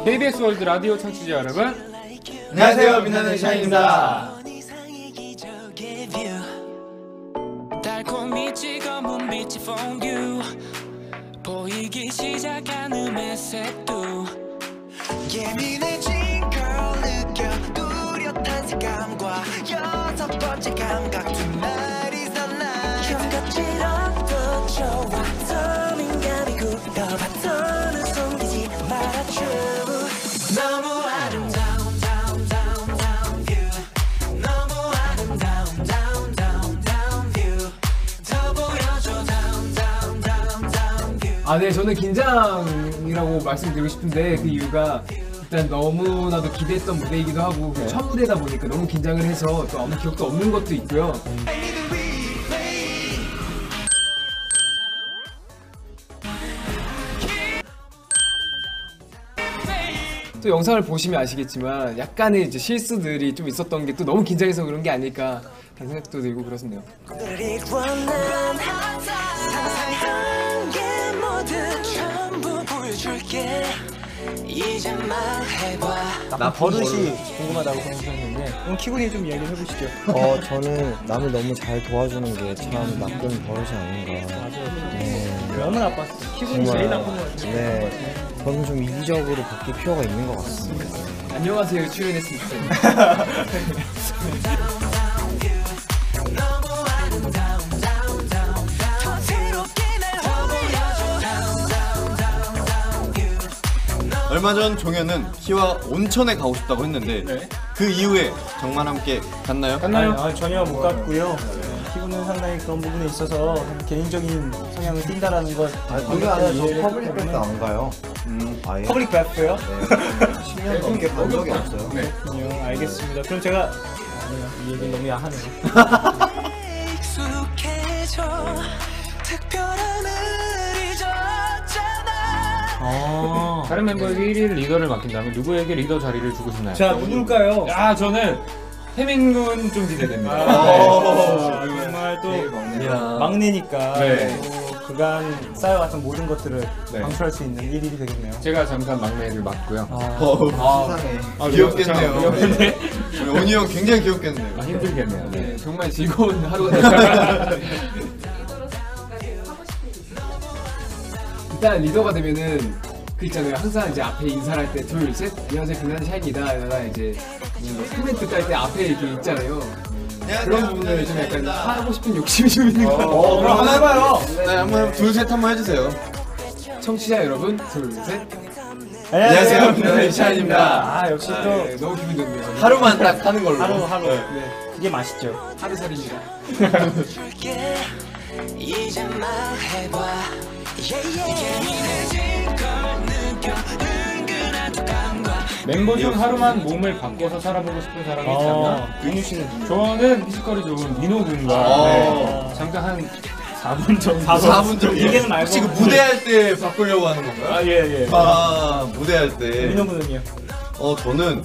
KBS 월드 라디오 청취자 여러분. 안녕하세요. 빛나는 샤인입니다. 달콤히 찍어본 빛이 퐁듀 보이기 시작하는 매색도 예민해진 걸 느껴 뚜렷한 색감과 여섯 번째 감각 두 아, 네, 저는 긴장이라고 말씀드리고 싶은데 그 이유가 일단 너무나도 기대했던 무대이기도 하고 그첫 무대다 보니까 너무 긴장을 해서 또 아무 기억도 없는 것도 있고요. 또 영상을 보시면 아시겠지만 약간의 이제 실수들이 좀 있었던 게 또 너무 긴장해서 그런 게 아닐까 하는 생각도 들고 그렇네요. 보여줄게 이제 말해봐 나 버릇이 궁금하다고 생각했는데 그럼 키군이 좀 이야기 해보시죠. 어, 저는 남을 너무 잘 도와주는 게 참 나쁜 버릇이 아닌가. 네. 너무 나빴어. 키군이 제일 나쁜 것 같아요. 네. 저는 좀 이기적으로 바뀔 필요가 있는 것 같습니다. 안녕하세요 출연했습니다. 얼마 전 종현은 키와 온천에 가고 싶다고 했는데 그 이후에 정말 함께 갔나요? 갔나요? 아, 전혀 못 갔고요. 키군은 상당히 그런 부분에 있어서 개인적인 성향을 띈다라는 것 그게 아니죠. public bath도 안 가요. 아예. public bath요? 네. 10년 넘게 간 적이 없어요. 요 알겠습니다. 그럼 제가 아니요, 이 얘기는 너무 야하네요. 익숙해져 특별함 다른 멤버에게 1일 리더를 맡긴다면 누구에게 리더 자리를 주고 싶나요? 자, 누굴까요? 아 저는 태민군 좀 기대됩니다. 아, 정말 또. 막내니까 네. 또 그간 쌓여왔던 모든 것들을 네. 방출할 수 있는 1일이 되겠네요. 제가 잠깐 막내를 맡고요. 어, 세상에. 아, 귀엽겠네요. 귀엽겠네. 우리 온이 형 굉장히 귀엽겠네요. 아, 힘들겠네요. 네. 네, 정말 즐거운 하루가 됐어요. 일단 리더가 되면은 그 있잖아요. 항상 이제 앞에 인사를 할 때 둘, 셋, 안녕하세요, 빛나는 샤인이다. 이러다 이제 뭔가 코멘트 깔 때 앞에 이렇게 있잖아요. 그런 부분을 좀 약간 하고 싶은 욕심이 좀 있는 것 같아요. 어, 그럼 한번 해봐요. 네, 한번 둘, 셋 한번 해주세요. 청취자 여러분, 둘, 셋. 안녕하세요, 빛나는 샤인입니다. 아, 역시 또 네, 너무 기분 좋네요. 하루만 딱 하는 걸로. 하루 하루 네, 그게 맛있죠. 하루살이입니다. 줄게 이제 말해봐 멤버 중 하루만 몸을 바꿔서 살아보고 싶은 사람이 아, 있다면 윤유 씨는 저는 피지컬이 좋은 민호 군과 아. 네, 잠깐 한 4분 정도 4분 정도. 얘기는 말고. 혹시 그 무대할 때 바꾸려고 하는 건가요? 아, 예, 예. 아, 무대할 때. 민호 군은요? 어, 저는,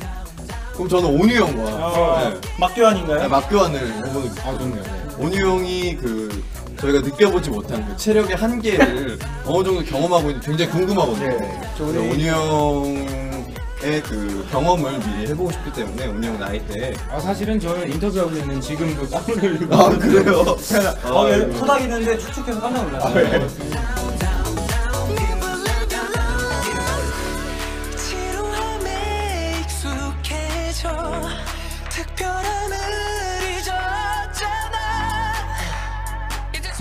그럼 저는 온유 형과. 어, 네. 막교환인가요? 네, 막교환을 해보는 아 좋네요. 네. 온유 형이 그 저희가 느껴보지 못한 그 체력의 한계를 어느 정도 경험하고 있는 굉장히 궁금하거든요. 그래서 온유 형의 그 경험을 미리 해보고 싶기 때문에 형 나이 때. 아 사실은 저 인터뷰하고 있는 지금도 땀을 흘리고 아 그래요? 어, 예, 아이고. 토닥이는데 축축해서 깜짝 놀랐어요. 지루함에 익숙해져 특별함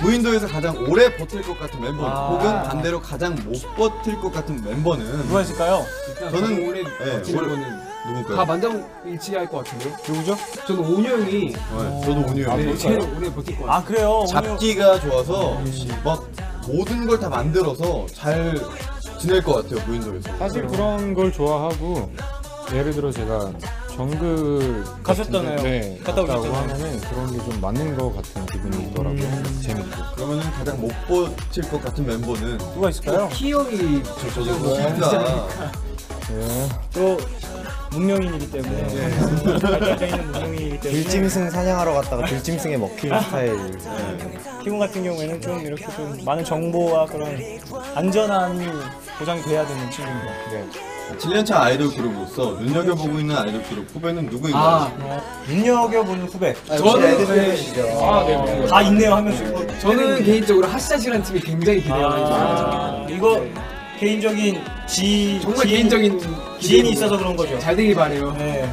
무인도에서 가장 오래 버틸 것 같은 멤버 아. 혹은 반대로 가장 못 버틸 것 같은 멤버는 누가 있을까요? 저는 올해 네, 버티는 올해- 거는 누굴까요? 다 만장일치할 것 같은데요? 누구죠? 저는 온유 형이 네, 저도 온유 형. 네, 제일 오래 버틸 것 같아요. 아, 그래요? 오늘 잡기가 좋아서 막 모든 걸 다 만들어서 잘 지낼 것 같아요 무인도에서. 사실 그런 걸 좋아하고 예를 들어 제가 정글 가셨잖아요. 네, 갔다 갔다고 오셨잖아요. 하면은 그런 게 좀 맞는 것 같은 기분이 있더라고요. 그러면은 가장 못 버틸 것 같은 멤버는 누가 있을까요? 키 형이 저도 저 모릅니다. 네. 또 문명인이기 때문에 발달되어 있는 문명인이기 때문에 들짐승 사냥하러 갔다가 들짐승에 먹힐 스타일. 피곤 같은 경우에는 좀 이렇게 좀 많은 정보와 그런 안전함이 보장이 돼야 되는 친구입니다. 네. 7년차 아이돌 그룹으로서 눈여겨보고 있는 아이돌 그룹 후배는 누구인가요? 아, 눈여겨보는 후배. 저는 네, 아, 네, 네. 다 있네요 한 명씩. 저는 개인적으로 핫샷이라는 팀이 굉장히 기대가 많이 아, 됩니다. 이거 개인적인 지 정말 지인- 개인적인 지인이 기대고 있어서 그런 거죠. 잘 되길 바래요. 네.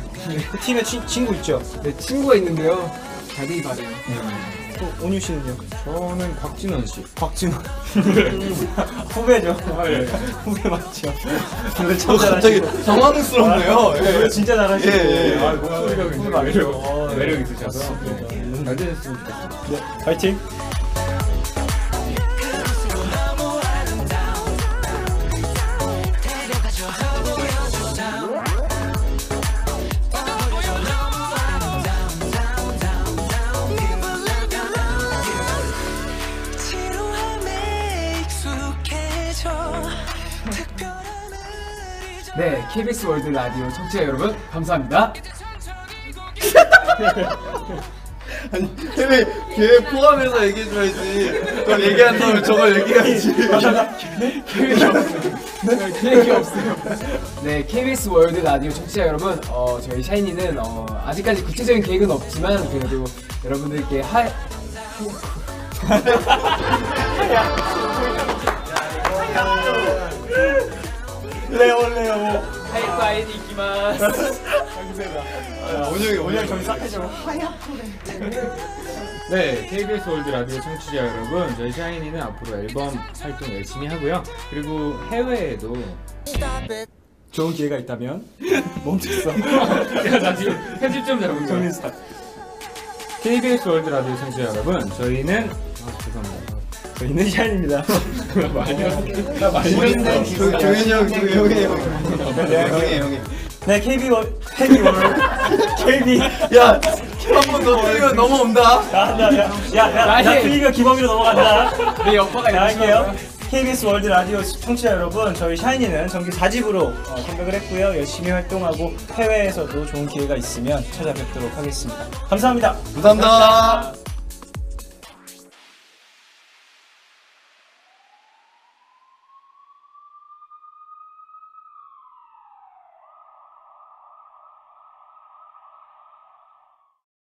그 팀에 친, 친구 있죠. 네, 친구가 있는데요. 잘 되길 바래요. 또 온유 씨는요? 저는 곽진원 씨. 곽진호. 후배죠. 후배 맞죠. 노래 참 어, 갑자기. 당황스럽네요. 예. 진짜 잘하시고. 예, 예, 예. 아, 목소리가 굉장히. 매력, 어, 네. 매력 있으셔서. 네. 잘 되셨으면 좋겠습니다. 네, 파이팅. 네, KBS 월드 라디오 청취자 여러분, 감사합니다. 아니, 해외 계획 포함해서 얘기해줘야지. 그걸 얘기한 다음에 저걸 얘기해야지. 계획이 없어요. 네, 계획이 없어요. 네, KBS 월드 라디오 청취자 여러분, 어, 저희 샤이니는 어, 아직까지 구체적인 계획은 없지만 그래도 여러분들께 하 레오 레오. 하이파이브 이기마스. 원영이, 원영이. 저희 싹해줘. 네, KBS 월드 라디오 청취자 여러분, 저희 샤이니는 앞으로 앨범 활동 열심히 하고요. 그리고 해외에도 좋은 기회가 있다면 멈췄어. 야, 나 지금 편집 좀 잘못했어. 정리 스타트. KBS 월드 라디오 청취자 여러분, 저희는 아, 죄송합니다. 저희는 샤인입니다. 많이 왔어. 나 많이 왔어. 그 경현이 형, 그 형이 형. 형이 형이. 네, KB 월, KB 월, KB. 야, 한번더 틀리면 넘어온다. 야, 야, 야, 야, 야, 나 틀리면 기범이로 넘어간다. 네, 여파가 자, 할게요. KBS 월드 라디오 청취자 여러분, 저희 샤이니는 정규 4집으로 어, 컴백을 했고요. 열심히 활동하고 해외에서도 좋은 기회가 있으면 찾아뵙도록 하겠습니다. 감사합니다. 감사합니다.